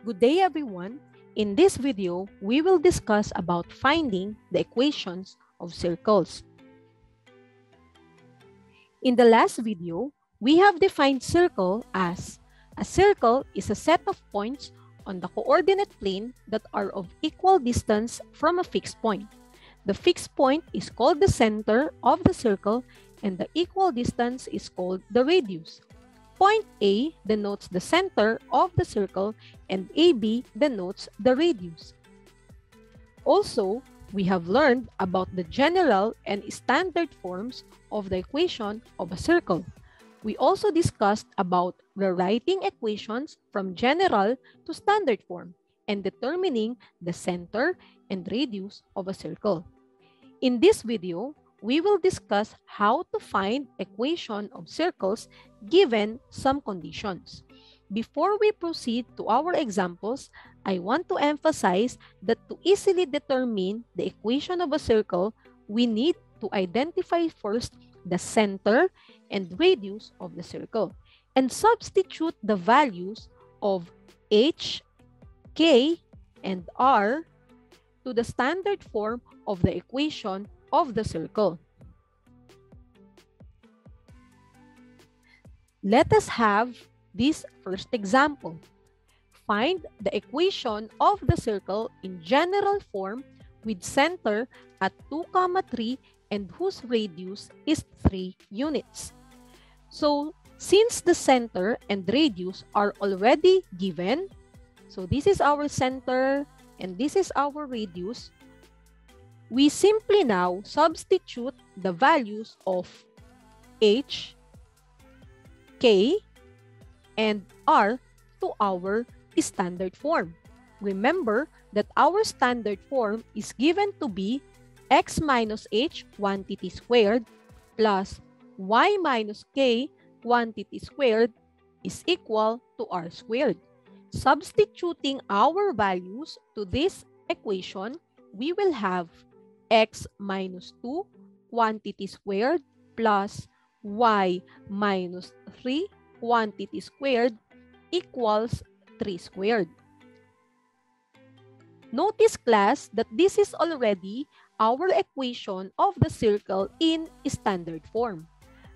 Good day everyone. In this video, we will discuss about finding the equations of circles. In the last video, we have defined circle as a circle is a set of points on the coordinate plane that are of equal distance from a fixed point. The fixed point is called the center of the circle and the equal distance is called the radius. Point A denotes the center of the circle and AB denotes the radius. Also, we have learned about the general and standard forms of the equation of a circle. We also discussed about rewriting equations from general to standard form and determining the center and radius of a circle. In this video, we will discuss how to find equation of circles given some conditions. Before we proceed to our examples, I want to emphasize that to easily determine the equation of a circle, we need to identify first the center and radius of the circle and substitute the values of h, k, and r to the standard form of the equation of the circle. Let us have this first example. Find the equation of the circle in general form with center at 2, comma 3 and whose radius is 3 units. So, since the center and radius are already given, so this is our center and this is our radius, we simply now substitute the values of h, k, and r to our standard form. Remember that our standard form is given to be x minus h quantity squared plus y minus k quantity squared is equal to r squared. Substituting our values to this equation, we will have x minus 2 quantity squared plus y minus 3 quantity squared equals 3 squared. Notice class that this is already our equation of the circle in standard form.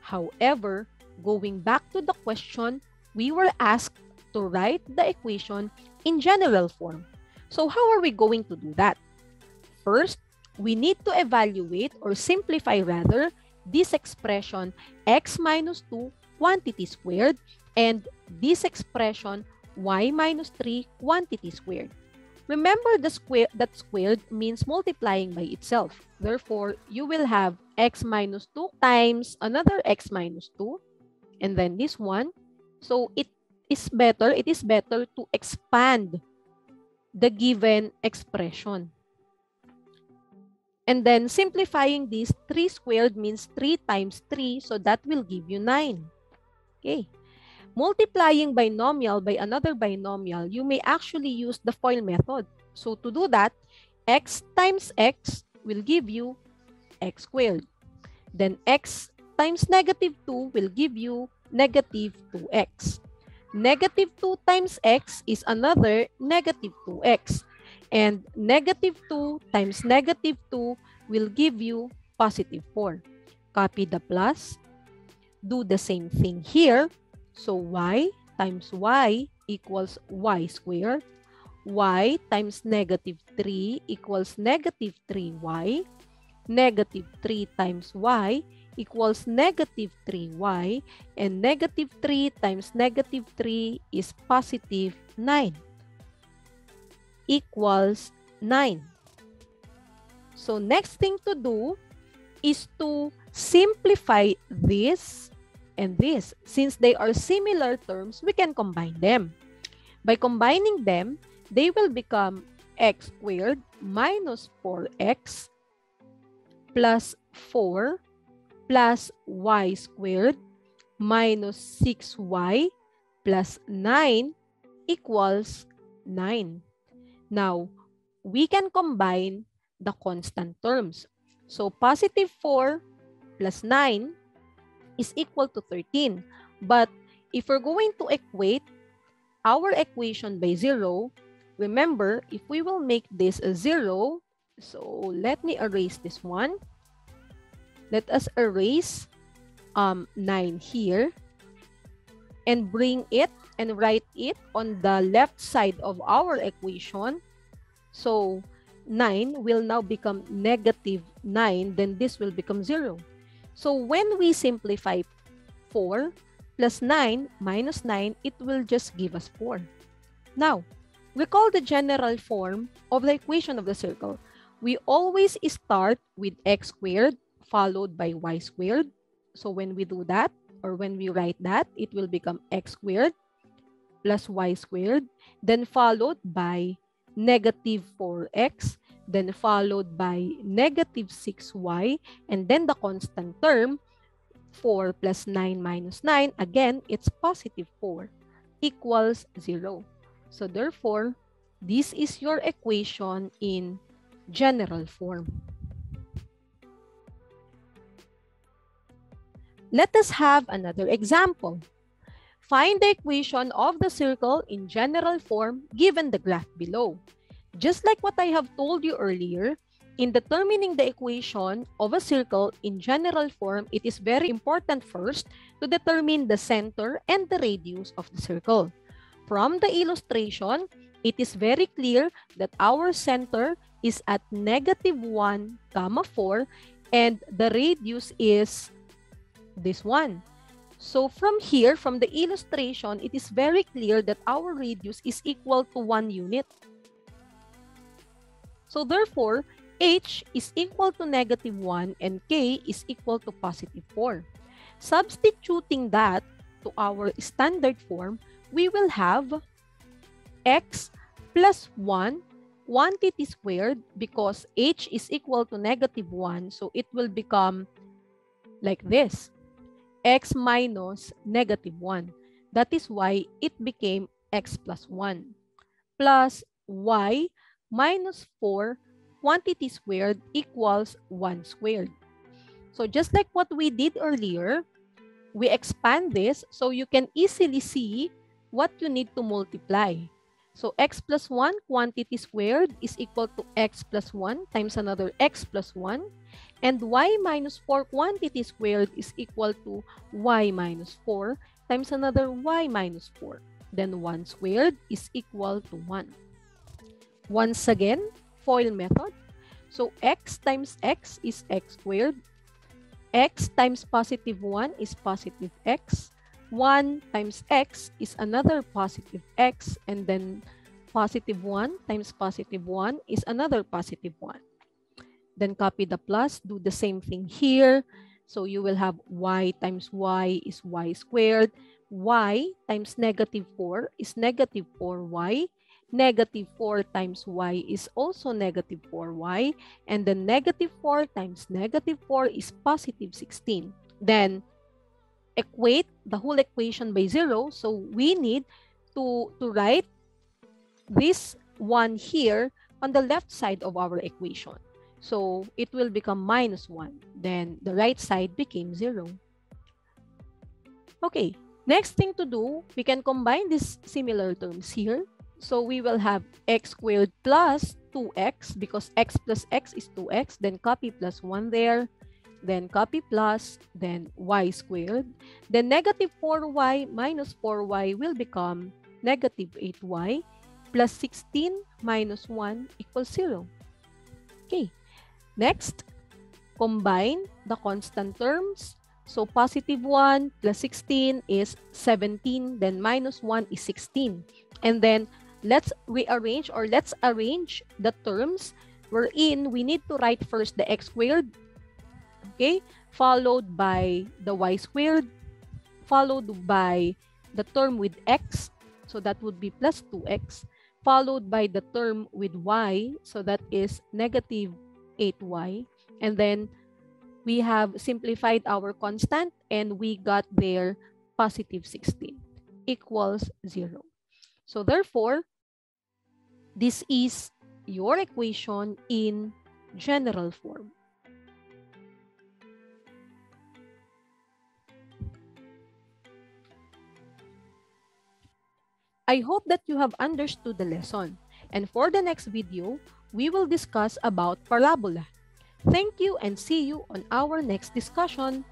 However, going back to the question, we were asked to write the equation in general form. So how are we going to do that? First, we need to evaluate or simplify rather this expression x minus 2 quantity squared and this expression y minus 3 quantity squared. Remember the square that squared means multiplying by itself. Therefore, you will have x minus 2 times another x minus 2 and then this one. So it is better, it is better to expand the given expression. And then simplifying this, 3 squared means 3 times 3. So that will give you 9. Okay. Multiplying binomial by another binomial, you may actually use the FOIL method. So to do that, x times x will give you x squared. Then x times negative 2 will give you negative 2x. Negative 2 times x is another negative 2x. And negative 2 times negative 2 will give you positive 4. Copy the plus. Do the same thing here. So y times y equals y squared. y times negative 3 equals negative 3y. Negative 3 times y equals negative 3y. And negative 3 times negative 3 is positive 9 equals 9. So next thing to do is to simplify this and this. Since they are similar terms, we can combine them. By combining them, they will become x squared minus 4x plus 4 plus y squared minus 6y plus 9 equals 9. Now, we can combine the constant terms. So positive 4 plus 9 is equal to 13. But if we're going to equate our equation by 0, remember, if we will make this a 0, so let me erase this one. Let us erase um, 9 here and bring it and write it on the left side of our equation. So 9 will now become negative 9, then this will become 0. So when we simplify 4 plus 9 minus 9, it will just give us 4. Now, recall the general form of the equation of the circle. We always start with x squared followed by y squared. So when we do that, or when we write that, it will become x squared plus y squared, then followed by negative 4x, then followed by negative 6y, and then the constant term, 4 plus 9 minus 9, again, it's positive 4, equals 0. So therefore, this is your equation in general form. Let us have another example. Find the equation of the circle in general form given the graph below. Just like what I have told you earlier, in determining the equation of a circle in general form, it is very important first to determine the center and the radius of the circle. From the illustration, it is very clear that our center is at negative 1 comma 4 and the radius is this one. So from here, from the illustration, it is very clear that our radius is equal to 1 unit. So therefore, h is equal to negative 1 and k is equal to positive 4. Substituting that to our standard form, we will have x plus 1 quantity squared because h is equal to negative 1. So it will become like this x minus negative 1. That is why it became x plus 1 plus y minus 4 quantity squared equals 1 squared. So just like what we did earlier, we expand this so you can easily see what you need to multiply. So x plus 1 quantity squared is equal to x plus 1 times another x plus 1 and y minus 4 quantity squared is equal to y minus 4 times another y minus 4. Then 1 squared is equal to 1. Once again, FOIL method. So x times x is x squared. x times positive 1 is positive x. 1 times x is another positive x. And then positive 1 times positive 1 is another positive 1. Then copy the plus, do the same thing here. So you will have y times y is y squared. y times negative 4 is negative 4y. Negative 4 times y is also negative 4y. And then negative 4 times negative 4 is positive 16. Then equate the whole equation by 0. So we need to, to write this one here on the left side of our equation. So it will become minus 1. Then the right side became 0. Okay, next thing to do, we can combine these similar terms here. So we will have x squared plus 2x because x plus x is 2x. Then copy plus 1 there. Then copy plus, then y squared. Then negative 4y minus 4y will become negative 8y plus 16 minus 1 equals 0. Okay, Next, combine the constant terms. So positive 1 plus 16 is 17, then minus 1 is 16. And then let's rearrange or let's arrange the terms wherein we need to write first the x squared, okay, followed by the y squared, followed by the term with x, so that would be plus 2x, followed by the term with y, so that is negative 8y. And then we have simplified our constant and we got there positive 16 equals 0. So therefore, this is your equation in general form. I hope that you have understood the lesson. And for the next video, we will discuss about parabola. Thank you and see you on our next discussion.